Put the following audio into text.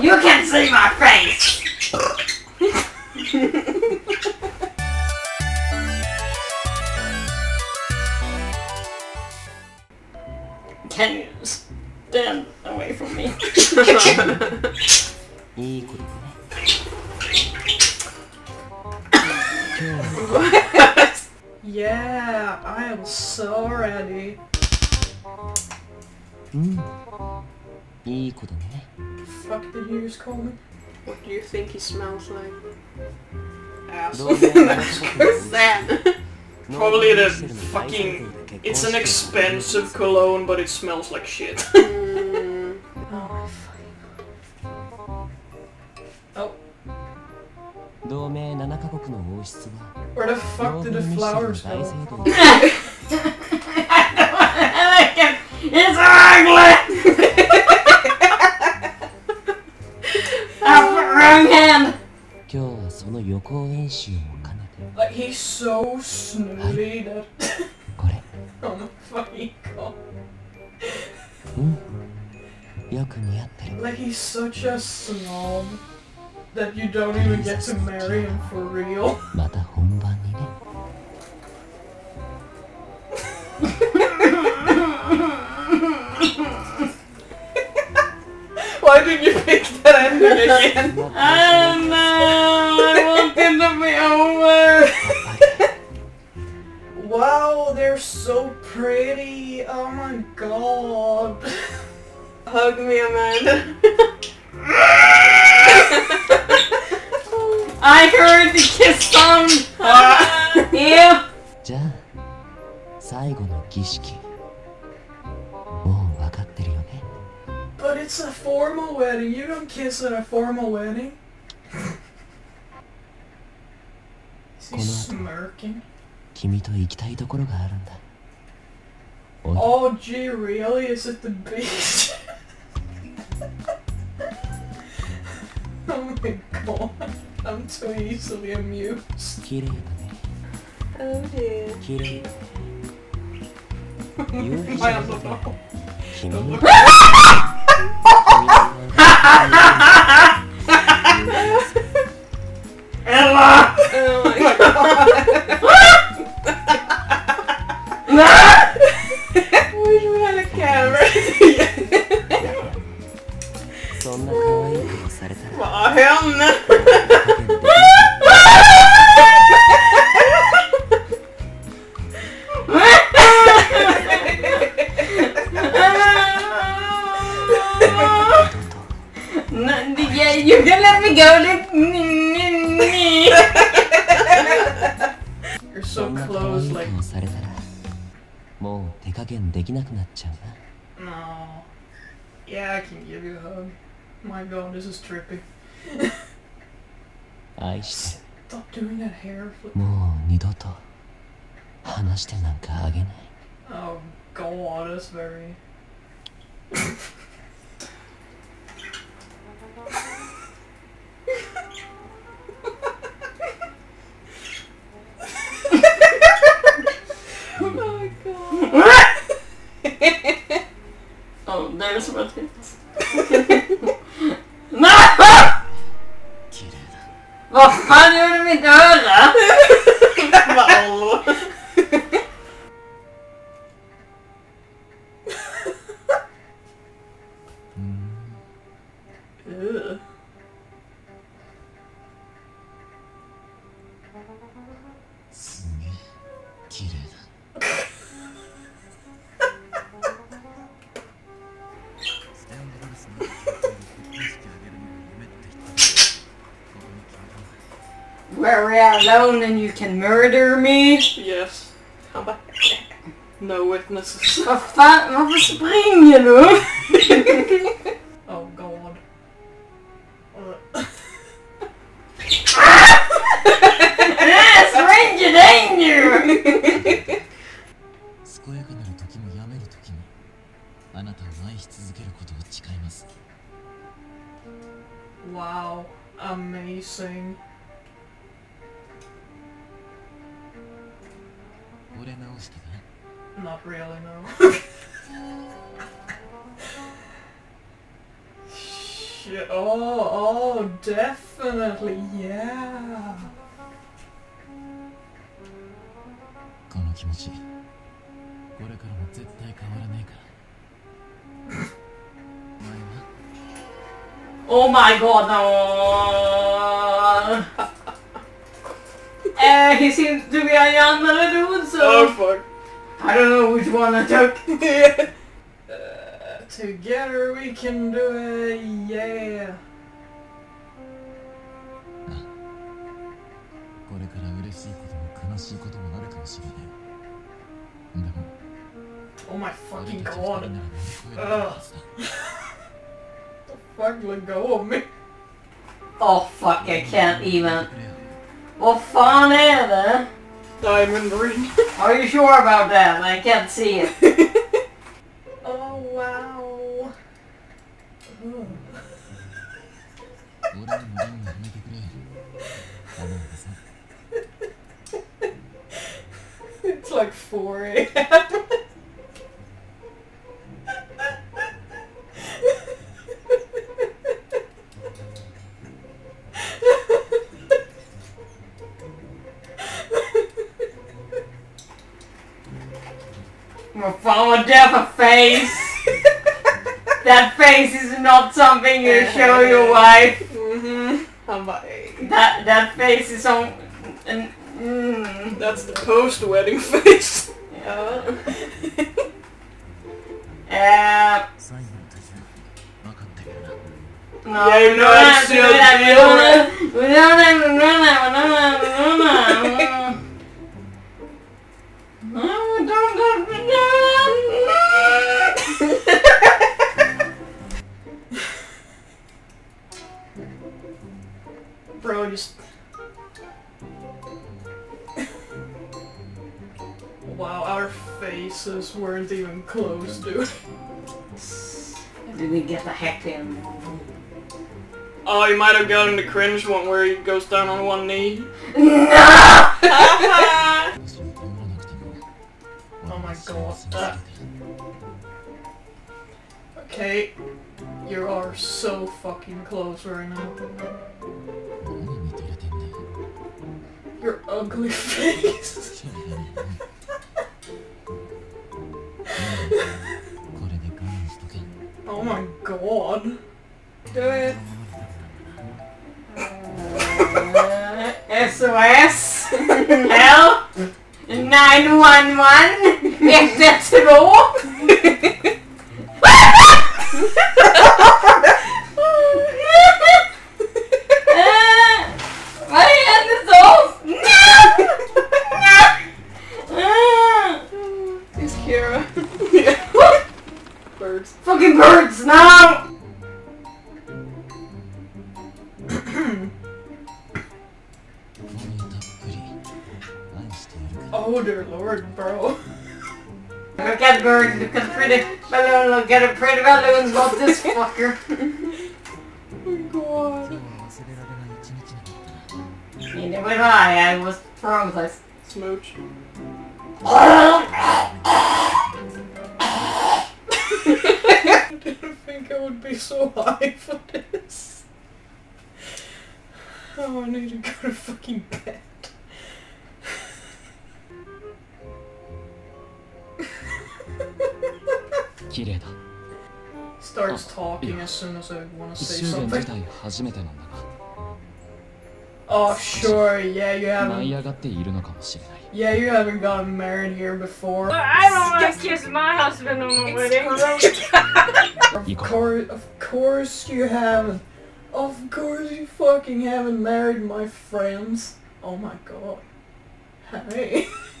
You can see my face! can you stand away from me? Yeah, I am so ready. Mm. いい子だね Fuck did you just call me? What do you think he smells like? どう Asshole. もあの子 Who's that? Probably the fucking. It's an expensive cologne, but it smells like shit. Mm, Oh my fucking. Oh, 同盟7カ国の王室は where the fuck did the flowers 大 go? 聖堂 it's ugly! 予行演習を兼ねて Like he's so snooty that これ oh my fucking god. うんよく似合ってる Like he's such a snob that you don't even get to marry him for real. また本番にね Why did you pick that ending again? god. Hug me, Amanda. I heard the kiss sound! Ew! じゃあ最後の儀式もう分かってるよね But it's a formal wedding. You don't kiss at a formal wedding. Is he Kono- smirking? 君と行きたいところがあるんだ what? Oh gee, really? Is it the beach? oh my god. I'm too easily amused. Kitty. Oh dear. Kitty. I don't know. Kimi. Ella! Ella! Oh. You're gonna let me go. You're so close, like. No. Yeah, I can give you a hug. My god, this is trippy. Ice. Stop doing that hair flip. Oh god, that's very... Vad fan gjorde mitt öra? Vad Ugh. す めた Where we are alone and you can murder me? Yes. Han bara... No witnesses. Vad fan, varför springer du? Oh god. Uh, Yes, Ranger Danger! 健やかなる時もやめる時もあなたを愛し続けることを誓います wow, amazing. 惚れ直してか Not really, no. shit. Oh, oh, definitely, yeah. この気持ちこれからも絶対変わらねえからお前は Oh my god, no! uh, he seems to be a young dude, so Oh fuck. I don't know which one I took. Uh, together we can do it, yeah. これから嬉しいことも悲しいこともあるかもしれないでも Oh my 俺 fucking たち二人なら god. 乗り越えられるはずだ Fuck, let go of me. Oh fuck, I can't even. Well, fun Anna. Diamond ring. Are you sure about that? I can't see it. oh, wow. it's like 4 a.m. don't have a face. that face is not something you show your wife. Mm-hmm. That that face is on. Mm. That's the post-wedding face. Yeah. Uh, no, yeah, you know, no, I still. Wow, our faces weren't even close, dude. Did we get the heck in? Oh, you might have gotten the cringe one where he goes down on one knee. No! oh my god. Uh. Okay, you are so fucking close right now. Your ugly face. Oh my god. Do it. Uh, SOS? Help? 911? 112? Eh, older, Lord, bro. Look at bird, because at pretty balloon, look get a pretty balloon. not this fucker. oh god. You I, I was wrong with this. Smooch. I didn't think I would be so high for this. Oh, I need to go to fucking bed. 綺麗だ Starts Oh, talking yeah. as soon as I want to say 修練 something. 自体初めてなんだが Oh, sure, yeah, you 舞い haven't. 上がっているのかもしれない Yeah, you haven't gotten married here before. I don't want to kiss my husband on my wedding. Of You go. course, of course you haven't. Of course you fucking haven't married my friends. Oh my god. Hey.